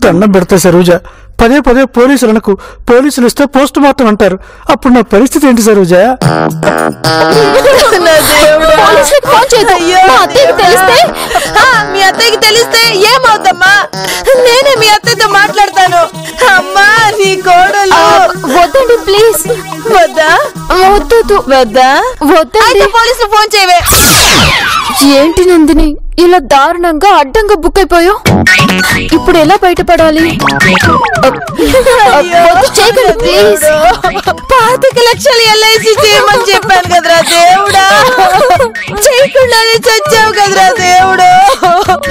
దండం పెడతా సరోజ. పదే పదే పోలీసులకు పోలీసులు ఇస్తే పోస్ట్ మార్టం అంటారు. అప్పుడు నా పరిస్థితి ఏంటి సరోజ? మా అత్తయ్యకి తెలిస్తే ఆ, మీ అత్తయ్యకి తెలిస్తే ఏమవుతమ్మా? నేనే మీ అత్తయ్యతో మాట్లాడతాను. అమ్మా నీ కోడలు. వద్దండి ప్లీజ్. వద్దా? వద్దా? వద్దండి. అయితే పోలీసులు ఫోన్ చేయవే. ఏంటి నందిని? ఇలా దారుణంగా అడ్డంగా బుక్ అయిపోయావు? ఇప్పుడు ఎలా బయటపడాలి? ప్లీజ్ పాతిక లక్షలు ఎల్ఐసి చేయమని చెప్పాను కదరా దేవుడా. చేయకుండానే చచ్చావు కదరా దేవుడు.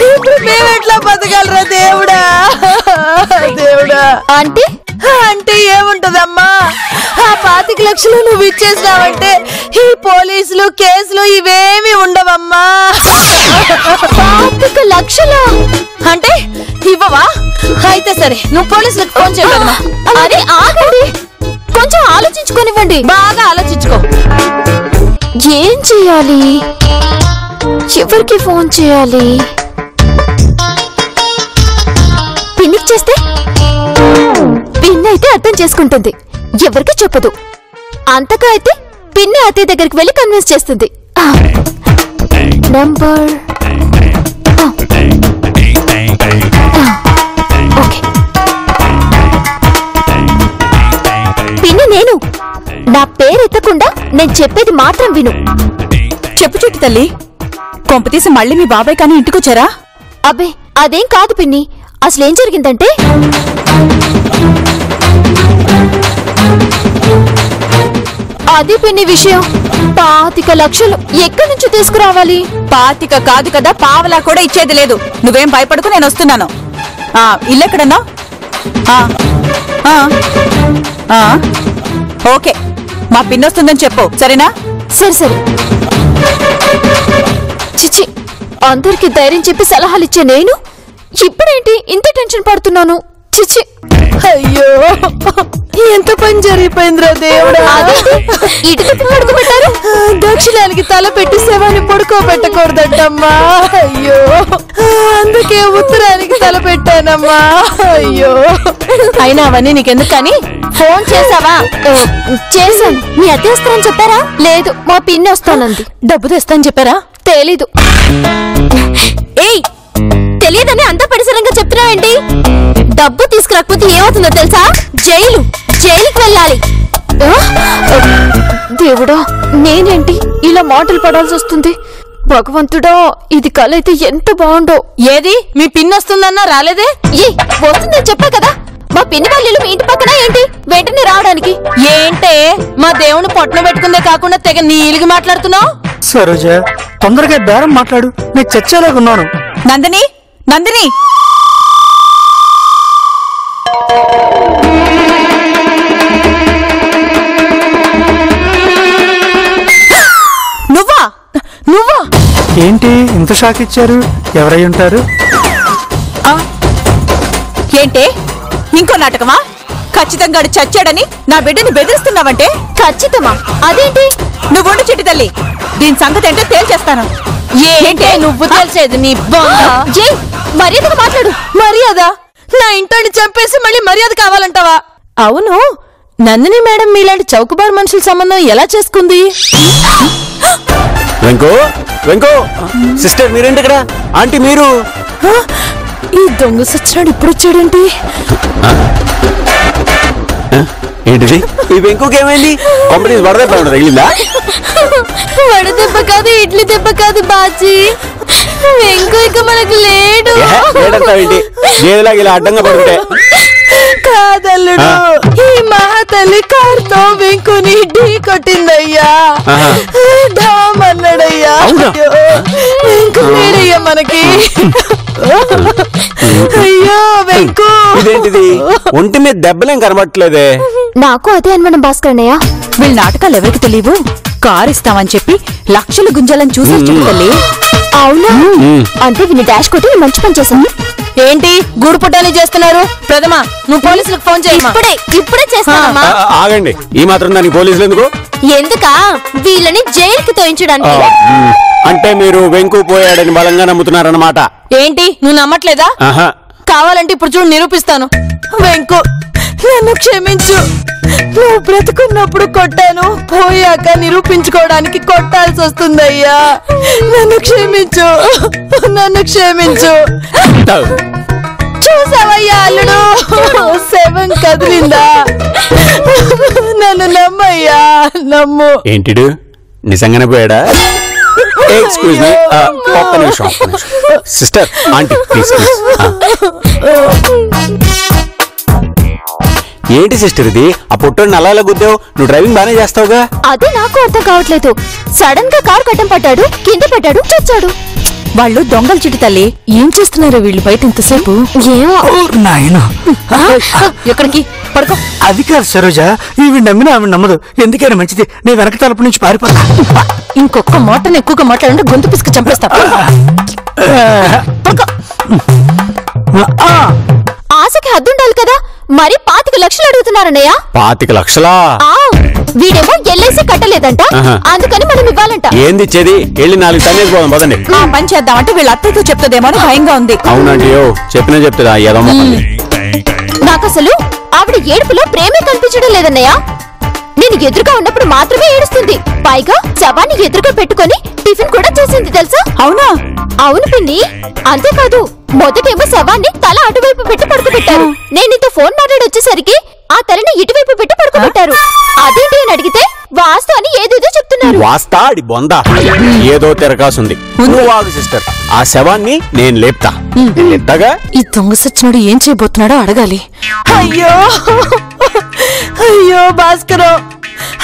ఇప్పుడు మేము ఎట్లా బతకాలరా దేవుడా? దేవుడా. అంటే అంటే ఏముంటదమ్మా? ఆ పాతిక లక్షలు నువ్వు ఇచ్చేసినావంటే ఈ పోలీసులు కేసులు ఇవేమి ఉండవమ్మా. పాతిక లక్షల. అంటే ఇవ్వవా? అయితే సరే నువ్వు పోలీసులకు ఫోన్ చేయమ్మా అరే ఆగండి. కొంచెం ఆలోచించుకోనివ్వండి. బాగా ఆలోచించుకో. ఏం చేయాలి? ఎవరికి ఫోన్ చేయాలి? పిన్నికి చేస్తే? పిన్ అయితే అర్థం చేసుకుంటుంది. ఎవరికి చెప్పదు. అంతగా అయితే పిన్ని అత్తయ్య దగ్గరికి వెళ్ళి కన్విన్స్ చేస్తుంది. నంబర్. నా పేరు ఎత్తకుండా నేను చెప్పేది మాత్రం విను. చెప్పు చుట్టు తల్లి. కొంపతీసి మళ్ళీ మీ బాబాయ్ కానీ ఇంటికొచ్చారా? అబ్బే అదేం కాదు పిన్ని. అసలేం జరిగిందంటే? అది పిన్ని విషయం. పాతిక లక్షలు ఎక్కడి నుంచి తీసుకురావాలి? పాతిక కాదు కదా పావలా కూడా ఇచ్చేది లేదు. నువ్వేం భయపడుకు నేను వస్తున్నాను. ఆ. ఓకే. మా పిన్ వస్తుందని చెప్పు. సరేనా? సరే సరే. చిచి అందరికి ధైర్యం చెప్పి సలహాలు ఇచ్చే నేను? ఇప్పుడేంటి ఇంత టెన్షన్ పడుతున్నాను? చిచి అయ్యో ఎంత పని జరిగిపోయిందిరా దేవుడా? పడుకోబెట్టారు? దక్షిణానికి తల పెట్టి శవాన్ని పడుకోబెట్టకూడదంటమ్మా. అయ్యో. అందుకే ఉత్తరానికి తల పెట్టానమ్మా అయ్యో. అయినా అవన్నీ నీకెందుకు కానీ ఫోన్ చేసావా? చేశాను. మీ అద్దె వస్తానని చెప్పారా? లేదు మా పిన్ని వస్తానంది. డబ్బు తెస్తాను చెప్పారా? తెలీదు. ఏయ్ తెలియదని అంత పరిసరంగా చెప్తున్నావేంటి డబ్బు తీసుకురాకపోతే ఏమవుతుందో తెలుసా? జైలు జైలుకి వెళ్ళాలి. దేవుడా నేనేంటి? ఇలా మాటలు పడాల్సి వస్తుంది. భగవంతుడా ఇది కల అయితే ఎంత బాగుండో. ఏది? మీ పిన్ వస్తుందన్నా రాలేదే? ఏ వస్తుందని చెప్పా కదా. మా పిన్ని వాళ్ళ ఇల్లు మీ ఇంటి పక్కన ఏంటి? వెంటనే రావడానికి. ఏంటే? మా దేవుని పొట్టన పెట్టుకుందే కాకుండా తెగ నీలిగి మాట్లాడుతున్నావు? సరోజ తొందరగా బేరం మాట్లాడు. నేను చచ్చేలాగున్నాను నందిని నందిని! ఏంటి ఇంత షాక్ ఇచ్చారు? ఎవరై ఉంటారు? ఆ? ఏంటే? ఇంకో నాటకమా? ఖచ్చితంగా చచ్చాడని నా బిడ్డని బెదిరిస్తున్నావంటే? ఖచ్చితమా? అదేంటి? నువ్వు ఉండు చిట్టి తల్లి. దీని సంగతి ఏంటో తేల్చేస్తాను. ఏంటే? నువ్వు తెలిసేది నీ ఏ మర్యాదగా మాట్లాడు. మర్యాద? నా ఇంటిని చంపేసి మళ్ళీ మర్యాద కావాలంటావా? అవును. నందిని మేడం మీలాంటి చౌకబార్ మనుషుల సంబంధం ఎలా చేసుకుంది? వెంకో వెంకో. సిస్టర్ మీరేంటి ఇక్కడ ఆంటీ మీరు? ఈ దొంగ సచ్చినాడు ఇప్పుడు వచ్చాడేంటి ఏంటిది? ఈ వెంకుకి ఏమైంది కంపెనీ వరద తగిలిందా? వడదెబ్బ కాదు ఇడ్లీ దెబ్బ కాదు బాజీ. వెంకు ఇక మనకు లేడు. లేడంటావేంటి గేదెలాగా ఇలా అడ్డంగా పడుకుంటే? కాదల్లుడు. ఈ మహాతల్లి కారుతో వెంకుని ఢీ కొట్టిందయ్యా. లేడయ్యా మనకి. అయ్యో వెంకు. ఇదేంటిది? ఒంటి మీద దెబ్బలేం కనబట్టలేదే నాకు అదే అనుమానం భాస్కర్ అన్నయ్య. వీళ్ళ నాటకాలు ఎవరికి తెలియవు? కారు ఇస్తామని చెప్పి లక్షలు గుంజాలని చూసి తల్లి అవునా? అంటే విని డాష్ కొట్టి నేను మంచి పని చేశాను ఏంటి? గూడు పుట్టాలి చేస్తున్నారు? ప్రథమ నువ్వు పోలీసులకు ఫోన్ చేయమా ఇప్పుడే ఇప్పుడే చేస్తానమ్మా. ఆ, ఆగండి. ఈ మాత్రం దానికి పోలీసులు ఎందుకు? ఎందుకా? వీళ్ళని జైలుకి తోయించడానికి. అంటే మీరు వెంకు పోయాడని బలంగా నమ్ముతున్నారన్నమాట. ఏంటి? నువ్వు నమ్మట్లేదా? ఆహా. కావాలంటే ఇప్పుడు చూడు నిరూపిస్తాను. వెంకు నన్ను క్షమించు. నువ్వు బ్రతుకున్నప్పుడు కొట్టాను. పోయాక నిరూపించుకోవడానికి కొట్టాల్సి వస్తుందయ్యా. నన్ను క్షమించు. నన్ను క్షమించు. చూసావయ్యా అల్లుడు? సెవెన్ కదిలిందా? నన్ను నమ్మయ్యా. నమ్ము. ఏంటిడు? నిజంగానే పోయాడా? ఎక్స్క్యూజ్ మీ ఒక్క నిమిషం ఒక్క నిమిషం సిస్టర్ ఆంటీ ప్లీజ్ ప్లీజ్ ఏంటి సిస్టర్ ఇది? ఆ పొట్టోని అలా గుద్దావు. నువ్వు డ్రైవింగ్ బాగానే చేస్తావుగా. అదే నాకు అర్థం కావట్లేదు. సడన్గా కారు కట్టం పట్టాడు కింద పట్టాడు చచ్చాడు. వాళ్ళు దొంగలు చిటి తల్లి. ఏం చేస్తున్నారు వీళ్ళు బయట ఇంతసేపు? ఏమో. నాయన. ఎక్కడికి? పడుకో. అది కాదు సరోజ. ఈవి నమ్మినా ఆమె నమ్మదు. ఎందుకైనా మంచిది. నీ వెనక తలుపు నుంచి పారిపోతా. ఇంకొక మాటను ఎక్కువగా మాట్లాడంటే గొంతు పిసుకు చంపేస్తా. ఆ, ఆశకి హద్దుండాలి కదా. మరి పాతిక లక్షలు అడుగుతున్నారన్నయ్య. పాతిక లక్షలా? ఆ వీడేమో ఎల్ఐసి కట్టలేదంట. అందుకని మనం ఇవ్వాలంట. ఏంది ఇచ్చేది? వెళ్ళి నాలుగు తన్నేసి పోదాం పదండి. ఆ పని చేద్దామంటే వీళ్ళ అత్తయ్యతో చెప్తుందేమో అని భయంగా ఉంది. అవునండి చెప్పినా చెప్తుందా? ఏదో నాకు అసలు ఆవిడ ఏడుపులో ప్రేమే కనిపించడం లేదన్నయ్య. నేను ఎదురుగా ఉన్నప్పుడు మాత్రమే పైగా శవాన్ని ఎదురుగా పెట్టుకొని టిఫిన్ కూడా చేసింది తెలుసా? అవునా? అవును పిన్ని. అంతేకాదు మొదటేమో శవాన్ని తల అటువైపు పెట్టి పడుకోబెట్టారు. నేను నీతో ఫోన్ మాట్లాడి వచ్చేసరికి ఆ తలని ఇటువైపు పెట్టి పడుకోబెట్టారు. అదేంటి అని అడిగితే వాస్తు అని ఏదేదో చెప్తున్నారు. వాస్తా అడి బొంద. ఏదో తిరకాసుంది సిస్టర్. ఆ శవాన్ని నేను లేపుతా. లేపుతాగా? ఈ దొంగ సచ్చినోడు ఏం చేయబోతున్నాడో అడగాలి. అయ్యో. అయ్యో భాస్కరం.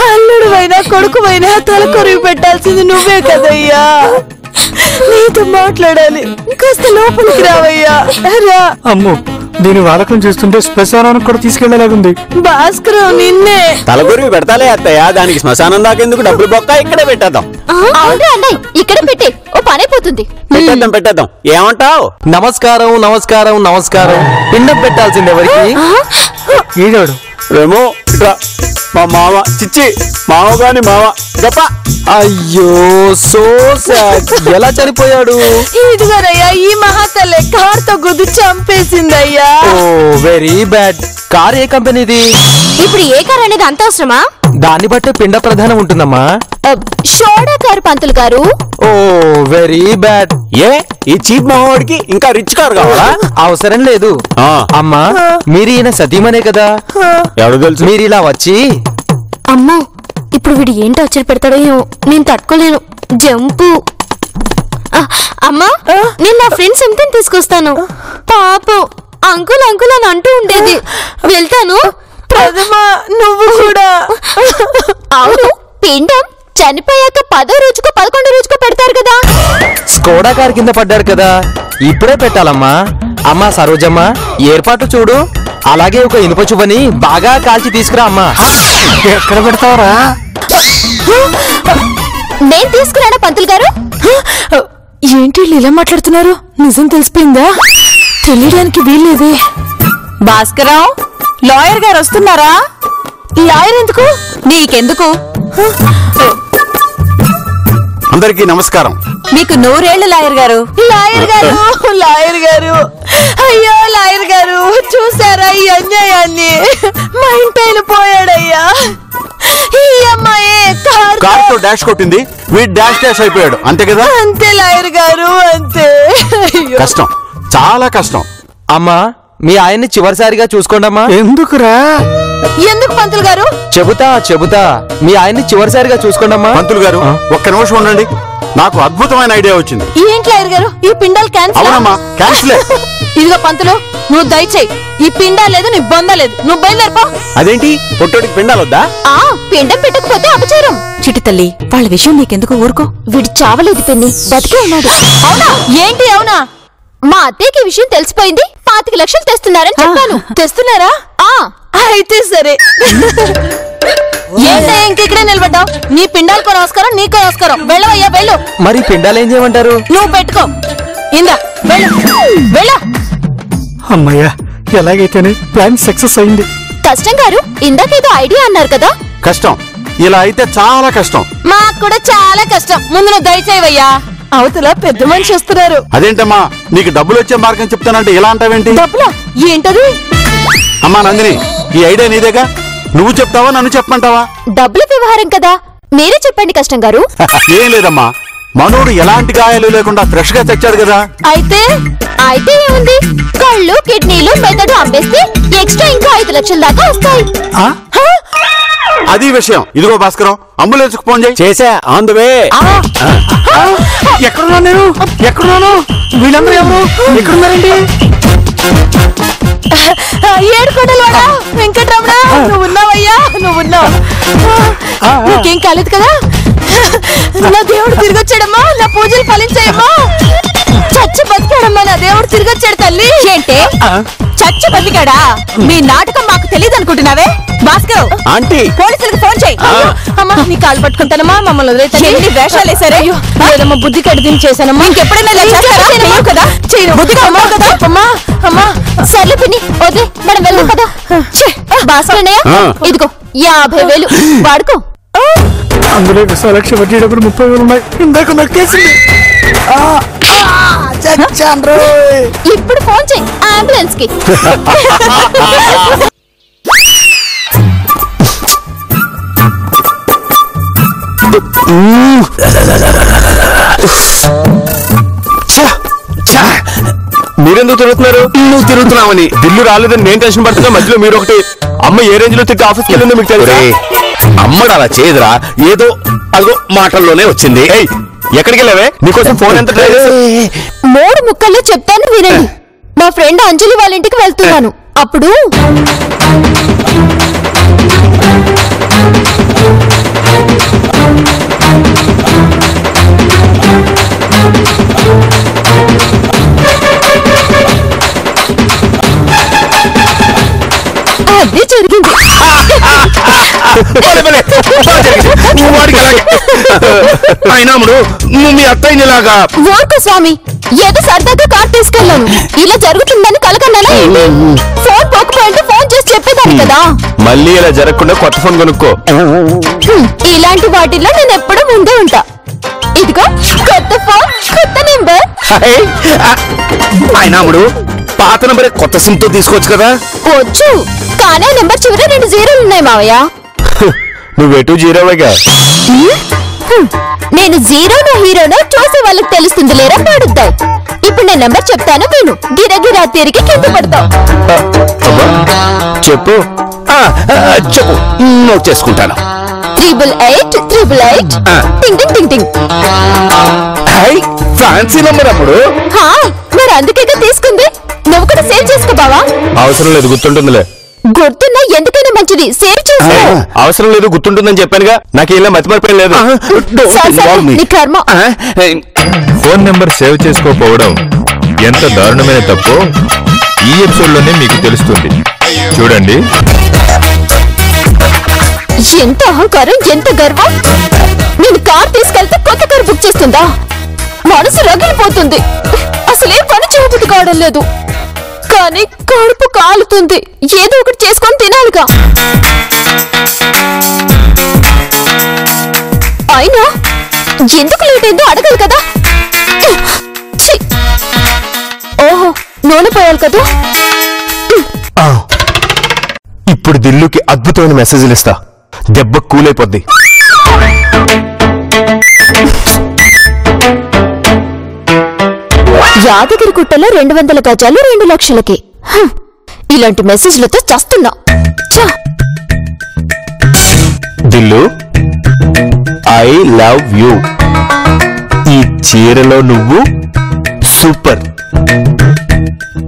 అల్లుడు అయినా కొడుకు అయినా తల కొరివి పెట్టాల్సింది నువ్వే కదయ్యా. నీతో మాట్లాడాలి. కాస్త లోపలికి రావయ్యా. రా. అమ్మో దీని వాలకం చూస్తుంటే శ్మశానానికి కూడా తీసుకెళ్ళేలాగుంది. భాస్కరం నిన్నే. తలకొరివి పెడతాలే అత్తయ్య. దానికి శ్మశానం దాకా ఎందుకు డబ్బులు బొక్క ఇక్కడే పెట్టేద్దాం. అవునా అన్నయ్య ఇక్కడ పెట్టే ఓ పనైపోతుంది పెట్టేద్దాం పెట్టేద్దాం. ఏమంటావు? నమస్కారం నమస్కారం నమస్కారం. పిండం పెట్టాల్సింది ఎవరికి? ఈడాడు రేమో ఇట్రా మా మామ చిచ్చి మామ గాని మామ గప్ప. అయ్యో సో సాడ్. ఎలా చనిపోయాడు? ఇదిగోనయ్యా ఈ మహాతల్లే కార్తో గుద్దు చంపేసిందయ్యా. ఓ వెరీ బ్యాడ్. కార్ ఏ కంపెనీది? ఇప్పుడు ఏ కార్ అనేది అంత అవసరమా? దాన్ని బట్టే పిండ ప్రధానం ఉంటుందమ్మా. షోడా కారు పంతులు గారు? ఓ వెరీ బ్యాడ్. ఏ ఈ చీప్ మావాడికి ఇంకా రిచ్ కార్ కావాలా? అవసరం లేదు. ఆ. అమ్మా మీరు ఈయన సతీమనే కదా? ఎవడు తెలుసు? మీరు ఇలా వచ్చి. అమ్మో ఇప్పుడు వీడు ఏంటి అచ్చరి పెడతాడో ఏమో నేను తట్టుకోలేను. జంపు. అమ్మా నేను నా ఫ్రెండ్స్ ఎంత తీసుకొస్తాను. పాపం అంకుల్ అంకుల్ అని అంటూ ఉండేది. వెళ్తాను. ప్రథమ నువ్వు కూడా? అవును పిండం చనిపోయాక పదో రోజుకో పదకొండో రోజుకో పెడతారు కదా. స్కోడా కార్ కింద పడ్డాడు కదా. ఇప్పుడే పెట్టాలమ్మా. అమ్మా సరోజమ్మ ఏర్పాటు చూడు. అలాగే ఒక ఇనుప చువ్వని బాగా కాల్చి తీసుకురా అమ్మా. ఎక్కడ పెడతావరా? నేను తీసుకురానా పంతులు గారు? ఏంటి వీళ్ళు ఇలా మాట్లాడుతున్నారు? నిజం తెలిసిపోయిందా? తెలియడానికి వీల్లేదే. భాస్కరం లాయర్ గారు వస్తున్నారా? లాయర్ ఎందుకు? నీకెందుకు? అందరికీ నమస్కారం. మీకు నూరేళ్ళ లాయర్ గారు. లాయర్ గారు లాయర్ గారు. అయ్యో లాయర్ గారు చూసారా ఈ అన్యాయాన్ని? మా ఇంటైన పోయాడయ్యా. ఈ అమ్మాయి కార్ కార్తో డాష్ కొట్టింది వీడు డాష్ డాష్ అయిపోయాడు. అంతే కదా? అంతే లాయర్ గారు అంతే. కష్టం చాలా కష్టం. అమ్మా మీ ఆయన్ని చివరిసారిగా చూసుకోండమ్మా. ఎందుకురా? ఎందుకు పంతులు గారు? చెబుతా చెబుతా. మీ ఆయన్ని చివరిసారిగా చూసుకోండమ్మా. పంతులు గారు ఒక్క నిమిషం ఉండండి. నాకు అద్భుతమైన ఐడియా వచ్చింది. ఏంటి లాయర్ గారు? ఈ పిండాలు క్యాన్సిల్ అవునమ్మా క్యాన్సిలే ఇదిగో పంతులు నువ్వు దయచేయి. ఈ పిండా లేదు నీ బొంద లేదు. నువ్వు బయలుదేరిపో. అదేంటి? పొట్టోడికి పిండాలొద్దా? ఆ పిండం పెట్టకపోతే అపచారం. చిటి తల్లి వాళ్ళ విషయం నీకెందుకు ఊరుకో? వీడు చావలేదు పిన్ని బతికే ఉన్నాడు. అవునా? ఏంటి అవునా? మా అత్తయ్యకి ఈ విషయం తెలిసిపోయింది. పాతిక లక్షలు తెస్తున్నారని చెప్పాను. తెస్తున్నారా? ఆ. అయితే సరే. ఏంటయ్యా ఇంక ఇక్కడే నిలబడ్డావు? నీ పిండాలకో నమస్కారం నీకో నమస్కారం. వెళ్ళవయ్యా వెళ్ళు. మరి పిండాలు ఏం చేయమంటారు? నువ్వు పెట్టుకో. ఇందా వెళ్ళు. వెళ్ళు. అమ్మయ్యా ఎలాగైతేనే ప్లాన్ సక్సెస్ అయింది. కష్టం గారు ఇందాకేదో ఐడియా అన్నారు కదా? కష్టం. ఇలా అయితే చాలా కష్టం. మాకు కూడా చాలా కష్టం. ముందు నువ్వు దయచేయవయ్యా అవతల పెద్ద మనిషి వస్తున్నారు. అదేంటమ్మా? నీకు డబ్బులు వచ్చే మార్గం చెప్తానంటే ఇలా అంటావేంటి? డబ్బులా? ఏంటది? అమ్మా నందిని ఈ ఐడియా నీదేగా? నువ్వు చెప్తావా నన్ను చెప్పమంటావా? డబ్బుల వ్యవహారం కదా. మీరే చెప్పండి కష్టం గారు. ఏం లేదమ్మా. మనోడు ఎలాంటి గాయాలు లేకుండా ఫ్రెష్గా తెచ్చాడు కదా. అయితే అయితే ఏముంది? కళ్ళు కిడ్నీలు మెదడు అమ్మేస్తే ఎక్స్ట్రా ఇంకా ఐదు లక్షల దాకా వస్తాయి? అది విషయం. ఇదిగో భాస్కరం అంబులెన్స్కు ఫోన్ చేయి. చేసా ఆన్ ద వే ఎక్కడున్నాను నేను? ఎక్కడున్నాను? వీళ్ళందరూ ఎవరు? ఎక్కడున్నారండి? ఏడుకొండలవాడా వెంకటరమణ? నువ్వు ఉన్నావయ్యా నువ్వు ఉన్నావు నీకేం కాలేదు కదా? నా దేవుడు తిరిగి వచ్చాడమ్మా నా పూజలు ఫలించాయమ్మా. చచ్చి బతికాడమ్మా నా దేవుడు తిరిగి వచ్చాడు తల్లి. ఏంటే? చచ్చి బతికాడా? మీ నాటకం మాకు తెలియదు అనుకుంటున్నావే? భాస్కర్ ఆంటీ. పోలీసులకు ఫోన్ చేయి. అమ్మా నీ కాలు పట్టుకుంటానమ్మా మమ్మల్ని వదిలేయండి ఎన్ని వేషాలు వేసారే లేదమ్మా బుద్ధి కడిదిం చేశానమ్మా? ఇంకెప్పుడైనా ఇలా చేస్తారా? చేయను కదా. చేయను బుద్ధిగా అమ్మా కదా అమ్మా అమ్మా. సర్లే పిన్ని వదిలే మనం వెళ్దాం కదా ఆ. ఇదిగో యాభై వేలు వాడుకో. అందులో విశాలక్ష వడ్డీ డబ్బులు ముప్పై వేలు ఉన్నాయి. ఇందాక నొక్కేసింది. ఇప్పుడు ఫోన్ చేయి అంబులెన్స్కి. మీరెందుకు తిరుగుతున్నారు? నువ్వు తిరుగుతున్నావని. దిల్లు రాలేదని నేను టెన్షన్ పడుతున్నా మధ్యలో మీరు ఒకటి అమ్మ ఏ రేంజ్లో తిట్టి ఆఫీస్కి వెళ్ళిందో మీకు తెలుసా? అమ్మడు అలా చేయదురా ఏదో అదిగో మాటల్లోనే వచ్చింది. ఏయ్, ఎక్కడికి వెళ్ళావే? నీకోసం ఫోన్ ఎంత ట్రై చేశా? మూడు ముక్కల్లో చెప్తాను వినండి. మా ఫ్రెండ్ అంజలి వాళ్ళ ఇంటికి వెళ్తున్నాను. అప్పుడు వాడికి అలాగే. అయినా అమ్ముడు నువ్వు మీ అత్తయ్యని ఇలాగా ఓర్కు స్వామి ఏదో సరదాగా కార్ తీసుకెళ్ళాను. ఇలా జరుగుతుందని కలకన్నానా ఏంటి? ఫోన్ పోకపోయింటే ఫోన్ చేసి చెప్పేదాన్ని కదా. మళ్ళీ ఇలా జరగకుండా కొత్త ఫోన్ కొనుక్కో. హ్మ్, ఇలాంటి వాటిల్లో నేను ఎప్పుడూ ముందే ఉంటా. ఇదిగో కొత్త ఫోన్ కొత్త నెంబర్. అమ్ముడు పాత నంబరే కొత్త సిమ్తో తీసుకోవచ్చు కదా? వచ్చు. కానీ ఆ నెంబర్ చివర రెండు జీరోలు ఉన్నాయి మావయ్య. నువ్వు ఎటు జీరోవేగా నేను జీరోనో హీరోనో చూసే వాళ్ళకి తెలుస్తుంది లేరా పాడుతావు ఇప్పుడు నేను నెంబర్ చెప్తాను విను. గిరగిరా తిరిగి కింద పడతావు. అబ్బా, చెప్పు. చెప్పు. నోట్ చేసుకుంటాను. Triple eight triple eight. టింగ్ టింగ్ టింగ్ టింగ్. హాయ్ ఫ్యాన్సీ నంబర్ అప్పుడు. హా మరి అందుకేగా తీసుకుంది? నువ్వు కూడా సేవ్ చేసుకో బావా. అవసరం లేదు గుర్తుంటుందిలే. గుర్తున్నా ఎందుకైనా మంచిది. సేవ్ చేసుకో. అవసరం లేదు గుర్తుంటుందని చెప్పానుగా. నాకు ఇలా మతిమరిపోయి లేదు. నీ కర్మ. ఫోన్ నెంబర్ సేవ్ చేసుకోకపోవడం ఎంత దారుణమైన తప్పో ఈ ఎపిసోడ్లోనే మీకు తెలుస్తుంది. చూడండి. ఎంత అహంకారం ఎంత గర్వం. నేను కార్ తీసుకెళ్తే కొత్త కార్ బుక్ చేస్తుందా? మనసు రగిలిపోతుంది. అసలే పని చేయబుద్ధి కావడం లేదు. కానీ కడుపు కాలుతుంది. ఏదో ఒకటి చేసుకొని తినాలిగా. అయినా ఎందుకు లేట్ అయిందో అడగాలి కదా. ఓహో నూనె పోయాలి కదా. ఇప్పుడు దిల్లుకి అద్భుతమైన మెసేజ్లు ఇస్తా. దెబ్బ కూలైపోద్ది. యాదగిరి గుట్టలో రెండు వందల గజాలు రెండు లక్షలకి. ఇలాంటి మెసేజ్లతో చస్తున్నా. దిల్లు ఐ లవ్ యూ. ఈ చీరలో నువ్వు సూపర్.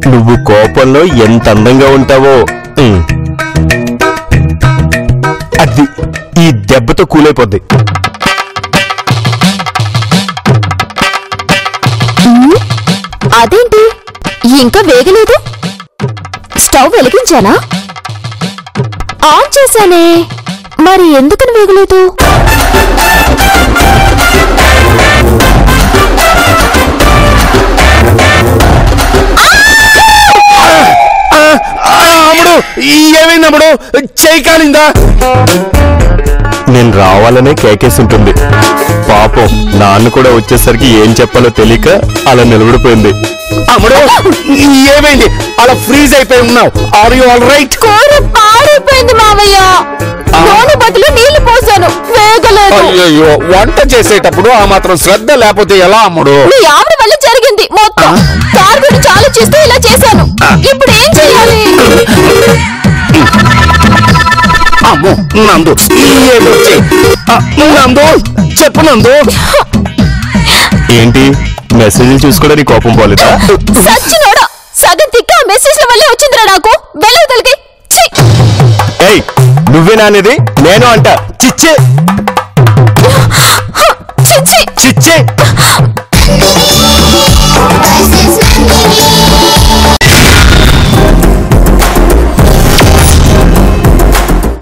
నువ్వు కోపంలో ఎంత అందంగా ఉంటావో. అది ఈ దెబ్బతో కూలైపోద్ది. అదేంటి? ఇంకా వేగలేదు? స్టవ్ వెలిగించానా? ఆన్ చేశానే. మరి ఎందుకని వేగలేదు? ఆ, అమ్ముడు ఏమైంది అమ్ముడు? చేయి కాలిందా? నేను రావాలనే కేకేసి ఉంటుంది పాపం నాన్న కూడా వచ్చేసరికి ఏం చెప్పాలో తెలియక అలా నిలబడిపోయింది. అమ్మడు ఏమైంది? అలా ఫ్రీజ్ అయిపోయి ఉన్నావు. ఆర్ యు ఆల్ రైట్ కూర పాడైపోయింది మావయ్య. నూనె బదులు నీళ్ళు పోసాను. వేగలేదు. అయ్యో వంట చేసేటప్పుడు ఆ మాత్రం శ్రద్ధ లేకపోతే ఎలా అమ్ముడు? మీ ఆవిడ వల్ల జరిగింది మొత్తం. కార్ గురించి ఆలోచిస్తూ ఇలా చేశాను. ఇప్పుడు ఏం చేయాలి? అమ్మో నందు. ఆ, నందు చెప్పు నందు. ఏంటి? మెసేజ్లు చూసుకోవడం నీ కోపం పోలేదా. సచ్చినోడా సగం తిక్క మెసేజ్ల వల్లే వచ్చిందిరా నాకు. వెళ్ళవు తలకి! ఏయ్ నువ్వే నానేది నేను అంట. చిచ్చే. ఛీ! చిచ్చే.